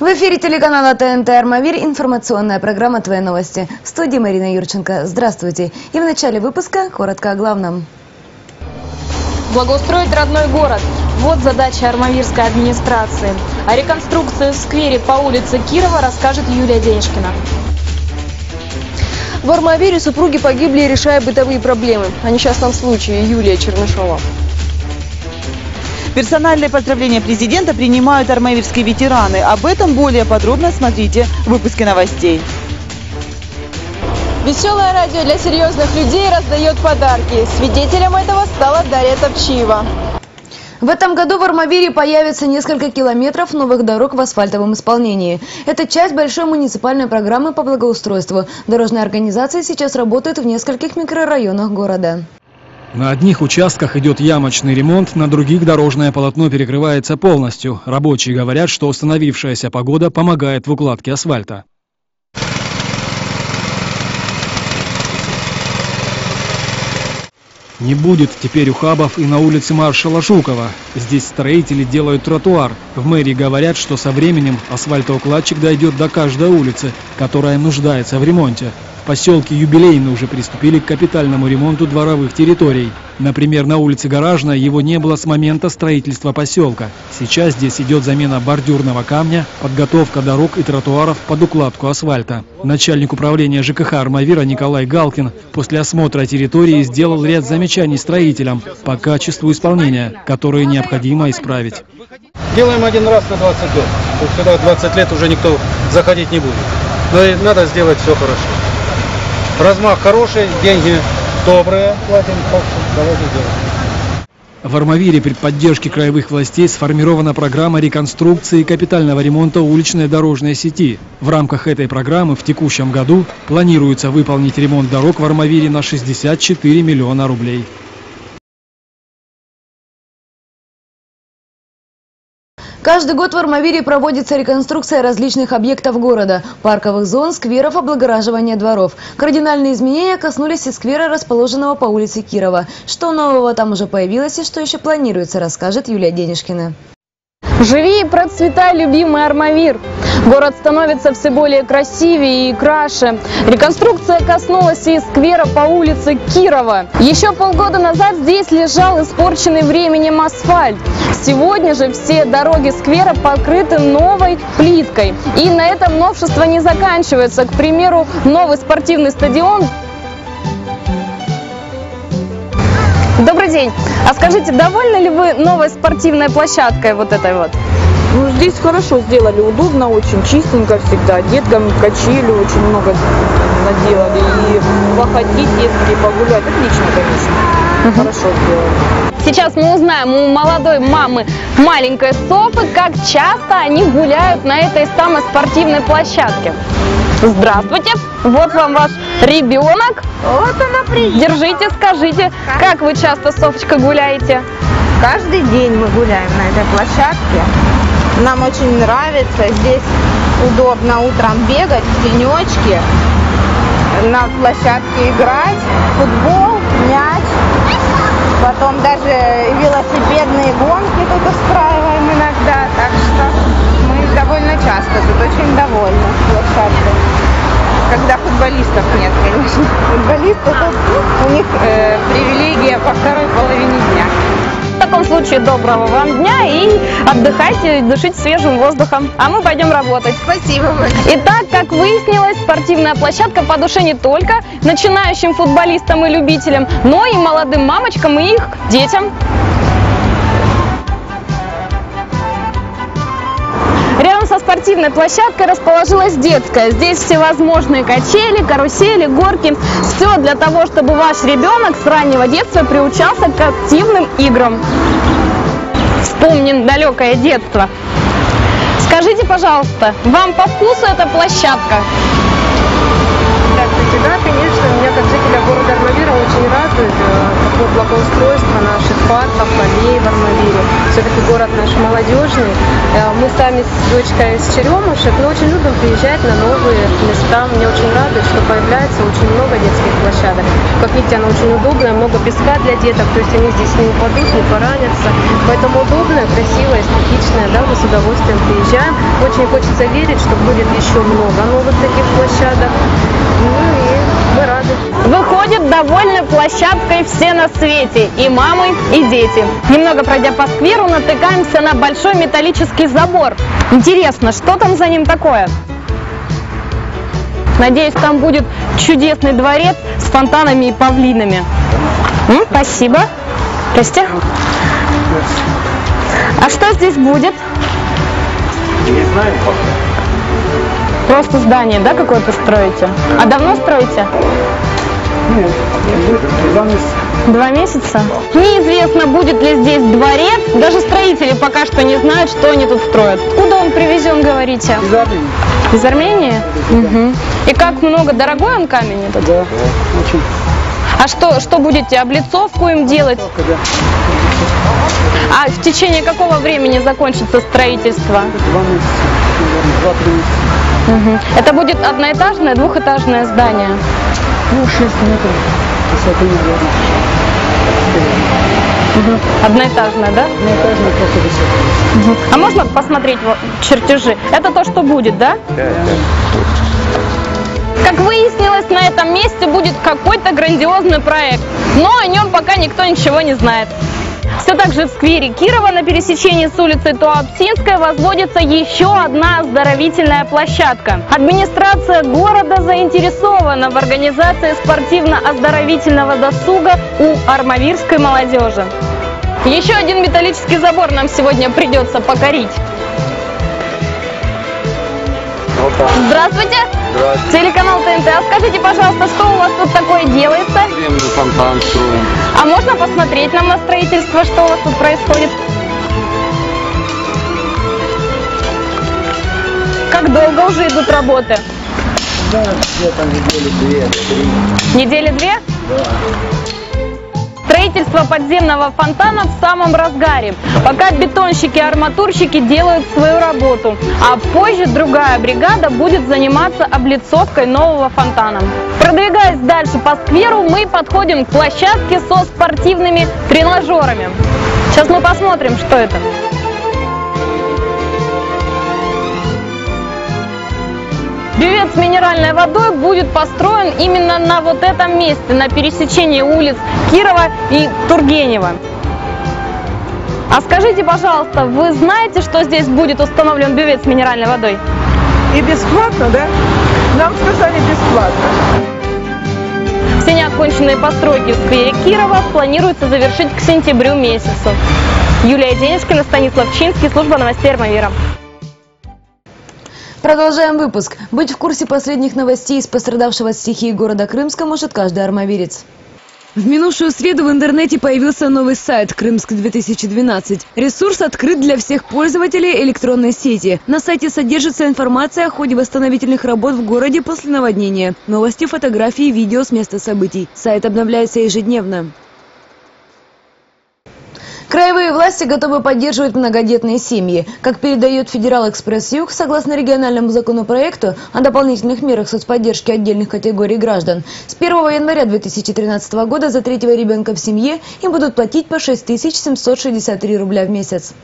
В эфире телеканала ТНТ «Армавир» информационная программа «Твои новости». В студии Марина Юрченко. Здравствуйте. И в начале выпуска коротко о главном. Благоустроить родной город. Вот задача армавирской администрации. О реконструкции в сквере по улице Кирова расскажет Юлия Денежкина. В Армавире супруги погибли, решая бытовые проблемы. О несчастном случае Юлия Чернышова. Персональные поздравления президента принимают армавирские ветераны. Об этом более подробно смотрите в выпуске новостей. Веселое радио для серьезных людей раздает подарки. Свидетелем этого стала Дарья Топчиева. В этом году в Армавире появится несколько километров новых дорог в асфальтовом исполнении. Это часть большой муниципальной программы по благоустройству. Дорожная организация сейчас работает в нескольких микрорайонах города. На одних участках идет ямочный ремонт, на других дорожное полотно перекрывается полностью. Рабочие говорят, что установившаяся погода помогает в укладке асфальта. Не будет теперь ухабов и на улице маршала Жукова. Здесь строители делают тротуар. В мэрии говорят, что со временем асфальтоукладчик дойдет до каждой улицы, которая нуждается в ремонте. В поселке Юбилейно уже приступили к капитальному ремонту дворовых территорий. Например, на улице Гаражная его не было с момента строительства поселка. Сейчас здесь идет замена бордюрного камня, подготовка дорог и тротуаров под укладку асфальта. Начальник управления ЖКХ «Армавира» Николай Галкин после осмотра территории сделал ряд замечаний строителям по качеству исполнения, которые необходимо исправить. Делаем один раз на 20 лет. Когда 20 лет уже никто заходить не будет. Но и надо сделать все хорошо. Размах хороший, деньги добрые платим, давайте делаем. В Армавире при поддержке краевых властей сформирована программа реконструкции и капитального ремонта уличной дорожной сети. В рамках этой программы в текущем году планируется выполнить ремонт дорог в Армавире на 64 миллиона рублей. Каждый год в Армавире проводится реконструкция различных объектов города – парковых зон, скверов, облагораживания дворов. Кардинальные изменения коснулись и сквера, расположенного по улице Кирова. Что нового там уже появилось и что еще планируется, расскажет Юлия Денежкина. Живи и процветай, любимый Армавир! Город становится все более красивее и краше. Реконструкция коснулась и сквера по улице Кирова. Еще полгода назад здесь лежал испорченный временем асфальт. Сегодня же все дороги сквера покрыты новой плиткой. И на этом новшество не заканчивается. К примеру, новый спортивный стадион Добрый день. А скажите, довольны ли вы новой спортивной площадкой вот этой вот? Ну, здесь хорошо сделали, удобно, очень чистенько всегда. Деткам качели очень много наделали. И походить детские, погулять. Отлично, конечно. Хорошо сделали. Сейчас мы узнаем у молодой мамы маленькой Софы, как часто они гуляют на этой самой спортивной площадке. Здравствуйте, вот вам ваш ребенок. Вот она приехала. Держите, скажите, как вы часто, Софочка, гуляете? Каждый день мы гуляем на этой площадке. Нам очень нравится. Здесь удобно утром бегать в тенечке, на площадке играть, футбол, мяч. Потом даже велосипедные гонки тут устраиваем иногда. Так что мы довольно часто тут очень довольны площадкой. Когда футболистов нет, конечно. Футболисты тут у них э, привилегия по второй половине дня. В таком случае доброго вам дня и отдыхайте, дышите свежим воздухом. А мы пойдем работать. Спасибо большое. Итак, как выяснилось, спортивная площадка по душе не только начинающим футболистам и любителям, но и молодым мамочкам и их детям. Спортивной площадкой расположилась детская. Здесь всевозможные качели, карусели, горки. Все для того, чтобы ваш ребенок с раннего детства приучался к активным играм. Вспомним далекое детство. Скажите, пожалуйста, вам по вкусу эта площадка? Здравствуйте, Да, конечно, меня как жителя города Армавира очень радует такое благоустройство наших парков, аллей в Армавире. Все-таки город наш молодежный. Э, Мы сами с дочкой из Черемушек, но очень любим приезжать на новые места. Мне появляется очень много детских площадок. Как видите, она очень удобная, много песка для деток, то есть они здесь не упадут, не поранятся. Поэтому удобная, красивая, эстетичная, да, мы с удовольствием приезжаем. Очень хочется верить, что будет еще много новых таких площадок. Ну и мы рады. Выходит, довольны площадкой все на свете, и мамы, и дети. Немного пройдя по скверу, натыкаемся на большой металлический забор. Интересно, что там за ним такое? Надеюсь, там будет чудесный дворец с фонтанами и павлинами. М, спасибо. Здрасте. А что здесь будет? Не знаем пока. Просто здание, да, какое-то строите? А давно строите? Нет, два месяца. Два месяца? Неизвестно, будет ли здесь дворец. Даже строители пока что не знают, что они тут строят. Откуда он привезен, говорите? Из Армении. Из Армении? Мгм. И как много? Дорогой он камень этот? Да, очень. А что, что будете, облицовку им делать? Когда? А в течение какого времени закончится строительство? Два месяца, два-три месяца. Мгм. Это будет одноэтажное, двухэтажное здание? Ну, шесть метров высоты, наверное. Мгм. Одноэтажное, да? Одноэтажная просто высота. Мгм. А можно посмотреть вот чертежи? Это то, что будет, да? Как выяснилось, на этом месте будет какой-то грандиозный проект, но о нем пока никто ничего не знает. Все так же в сквере Кирова на пересечении с улицей Туаптинской возводится еще одна оздоровительная площадка. Администрация города заинтересована в организации спортивно-оздоровительного досуга у армавирской молодежи. Еще один металлический забор нам сегодня придется покорить. Здравствуйте! Здравствуйте. Телеканал ТНТ. А скажите, пожалуйста, что у вас тут такое делается? Землю фонтан строим. А можно посмотреть нам на строительство, что у вас тут происходит? Как долго уже идут работы? Да, где-то недели две, три. Недели две? Да. Строительство подземного фонтана в самом разгаре. Пока бетонщики и арматурщики делают свою работу, а позже другая бригада будет заниматься облицовкой нового фонтана. Продвигаясь дальше по скверу, мы подходим к площадке со спортивными тренажерами. Сейчас мы посмотрим, что это. Бювет с минеральной водой будет построен именно на вот этом месте, на пересечении улиц Кирова и Тургенева. А скажите, пожалуйста, вы знаете, что здесь будет установлен бювет с минеральной водой? И бесплатно, да? Нам сказали бесплатно. Все неоконченные постройки в сквере Кирова планируется завершить к сентябрю месяцу. Юлия Денежкина, Станислав Чинский, служба новостей Армавира. Продолжаем выпуск. Быть в курсе последних новостей из пострадавшего от стихии города Крымска может каждый армавирец. В минувшую среду в интернете появился новый сайт «Крымск-2012». Ресурс открыт для всех пользователей электронной сети. На сайте содержится информация о ходе восстановительных работ в городе после наводнения. Новости, фотографии, видео с места событий. Сайт обновляется ежедневно. Краевые власти готовы поддерживать многодетные семьи. Как передает Федерал Экспресс Юг, согласно региональному законопроекту о дополнительных мерах соцподдержки отдельных категорий граждан, с 1 января 2013 года за третьего ребенка в семье им будут платить по 6763 рубля в месяц.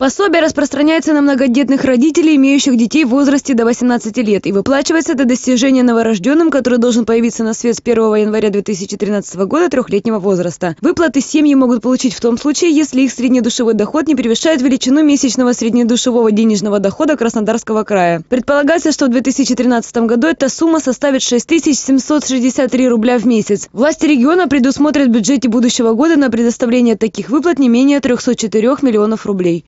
Пособие распространяется на многодетных родителей, имеющих детей в возрасте до 18 лет, и выплачивается до достижения новорожденным, который должен появиться на свет с 1 января 2013 года трехлетнего возраста. Выплаты семьи могут получить в том случае, если их среднедушевой доход не превышает величину месячного среднедушевого денежного дохода Краснодарского края. Предполагается, что в 2013 году эта сумма составит 6763 рубля в месяц. Власти региона предусмотрят в бюджете будущего года на предоставление таких выплат не менее 304 миллионов рублей.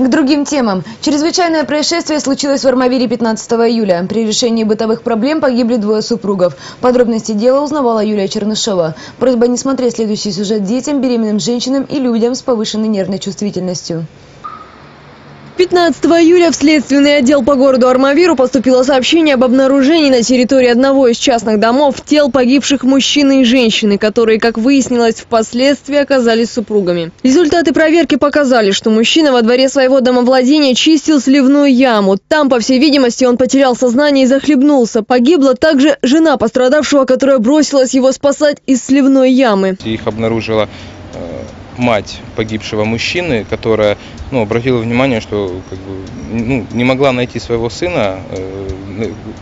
К другим темам. Чрезвычайное происшествие случилось в Армавире 15 июля. При решении бытовых проблем погибли двое супругов. Подробности дела узнавала Юлия Чернышова. Просьба не смотреть следующий сюжет детям, беременным женщинам и людям с повышенной нервной чувствительностью. 15 июля в следственный отдел по городу Армавиру поступило сообщение об обнаружении на территории одного из частных домов тел погибших мужчины и женщины, которые, как выяснилось, впоследствии оказались супругами. Результаты проверки показали, что мужчина во дворе своего домовладения чистил сливную яму. Там, по всей видимости, он потерял сознание и захлебнулся. Погибла также жена пострадавшего, которая бросилась его спасать из сливной ямы. Их обнаружила э, мать погибшего мужчины, которая ну, обратила внимание, что как бы, ну, не могла найти своего сына, э,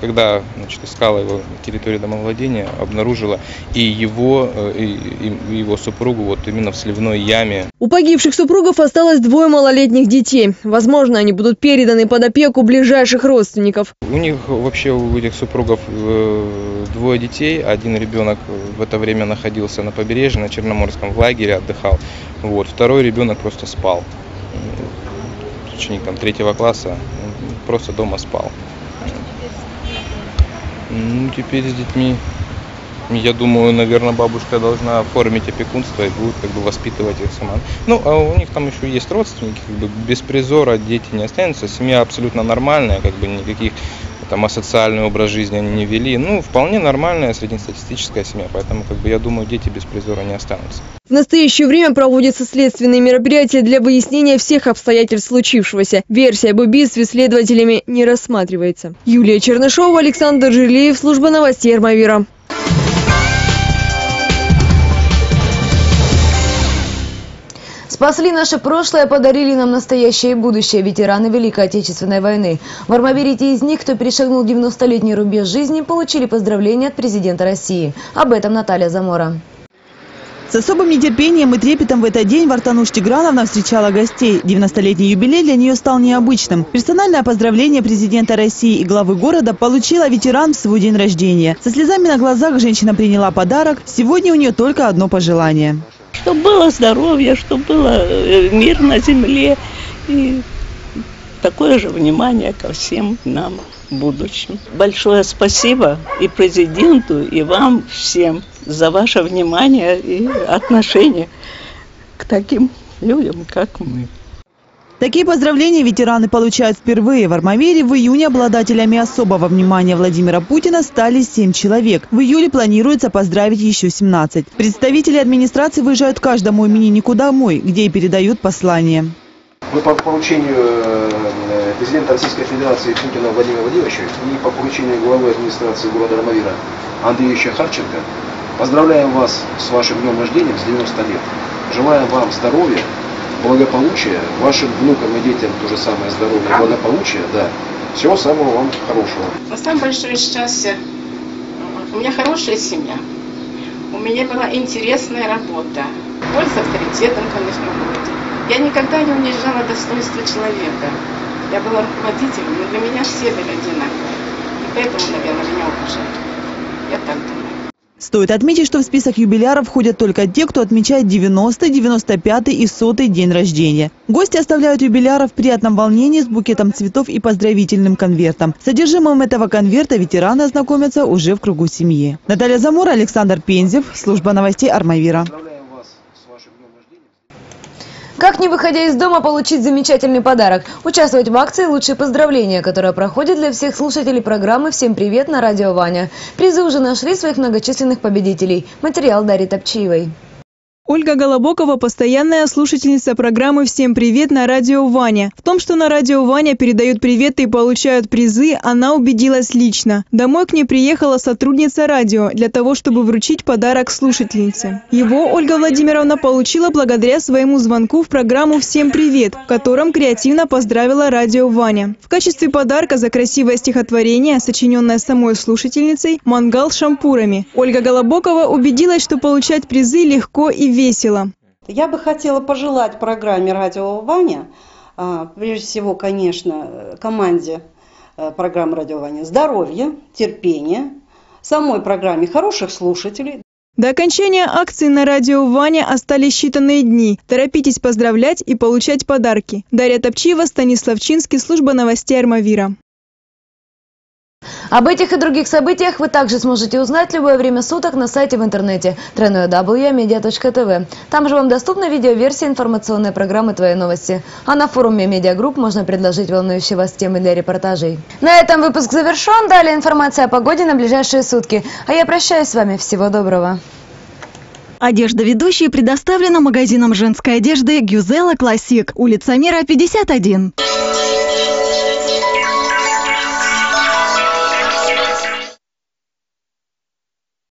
когда значит, искала его на территории домовладения, обнаружила и его, э, и, и его супругу вот именно в сливной яме. У погибших супругов осталось двое малолетних детей. Возможно, они будут переданы под опеку ближайших родственников. У них вообще у этих супругов э, двое детей. Один ребенок в это время находился на побережье, на Черноморском в лагере, отдыхал. Вот. Второй ребенок просто спал. Ученик третьего класса просто дома спал. Ну, теперь с детьми, я думаю, наверное, бабушка должна оформить опекунство и будет как бы воспитывать их сама. Ну, а у них там еще есть родственники, как бы без призора дети не останутся. Семья абсолютно нормальная, как бы никаких там асоциальный образ жизни они не вели. Ну, вполне нормальная среднестатистическая семья, поэтому, как бы, я думаю, дети без призора не останутся. В настоящее время проводятся следственные мероприятия для выяснения всех обстоятельств случившегося. Версия об убийстве следователями не рассматривается. Юлия Чернышова, Александр Жилеев, служба новостей Армавира. Спасли наше прошлое, подарили нам настоящее будущее ветераны Великой Отечественной войны. В Армавире те из них, кто перешагнул 90-летний рубеж жизни, получили поздравления от президента России. Об этом Наталья Замора. С особым нетерпением и трепетом в этот день Вартануш Тиграновна встречала гостей. 90-летний юбилей для нее стал необычным. Персональное поздравление президента России и главы города получила ветеран в свой день рождения. Со слезами на глазах женщина приняла подарок. Сегодня у нее только одно пожелание. Чтобы было здоровье, чтобы было э, мир на земле и такое же внимание ко всем нам в будущем. Большое спасибо и президенту, и вам всем за ваше внимание и отношение к таким людям, как мы. Такие поздравления ветераны получают впервые. В Армавире в июне обладателями особого внимания Владимира Путина стали 7 человек. В июле планируется поздравить еще 17. Представители администрации выезжают каждому имениннику домой, где и передают послание. Мы по поручению э, президента Российской Федерации Путина Владимира Владимировича и по поручению главы администрации города Армавира Андреевича Харченко поздравляем вас с вашим днем рождения с 90 лет. Желаем вам здоровья, благополучия, вашим внукам и детям то же самое здоровье, благополучия, да. Всего самого вам хорошего. Но самое большое счастье, у меня хорошая семья, у меня была интересная работа, польза авторитетом, конечно, городе. Я никогда не унижала достоинство человека. Я была руководителем, но для меня все были одинаковые. И поэтому, наверное, меня уважают. Я так думаю. Стоит отметить, что в список юбиляров входят только те, кто отмечает 90, 95 и 100 день рождения. Гости оставляют юбиляров в приятном волнении с букетом цветов и поздравительным конвертом. Содержимым этого конверта ветераны ознакомятся уже в кругу семьи. Наталья Замора, Александр Пензев, служба новостей Армавира. Как не выходя из дома получить замечательный подарок? Участвовать в акции «Лучшие поздравления», которая проходит для всех слушателей программы «Всем привет» на радио Ваня. Призы уже нашли своих многочисленных победителей. Материал дарит Топчиевой. Ольга Голобокова – постоянная слушательница программы «Всем привет» на радио «Ваня». В том, что на радио «Ваня» передают приветы и получают призы, она убедилась лично. Домой к ней приехала сотрудница радио для того, чтобы вручить подарок слушательнице. Его Ольга Владимировна получила благодаря своему звонку в программу «Всем привет», в котором креативно поздравила радио «Ваня». В качестве подарка за красивое стихотворение, сочиненное самой слушательницей, «Мангал с шампурами». Ольга Голобокова убедилась, что получать призы легко и весело. Я бы хотела пожелать программе «Радио Ваня», а, прежде всего, конечно, команде э, программы «Радио Ваня» здоровья, терпения, самой программе хороших слушателей. До окончания акции на радио «Ваня» остались считанные дни. Торопитесь поздравлять и получать подарки. Дарья Топчиева, Станислав Чинский, служба новостей Армавира. Об этих и других событиях вы также сможете узнать любое время суток на сайте в интернете www.media.tv. Там же вам доступна видеоверсия информационной программы «Твои новости». А на форуме Медиагрупп можно предложить волнующие вас темы для репортажей. На этом выпуск завершен. Далее информация о погоде на ближайшие сутки. А я прощаюсь с вами. Всего доброго. Одежда ведущей предоставлена магазином женской одежды «Гюзела Классик», улица Мира, 51.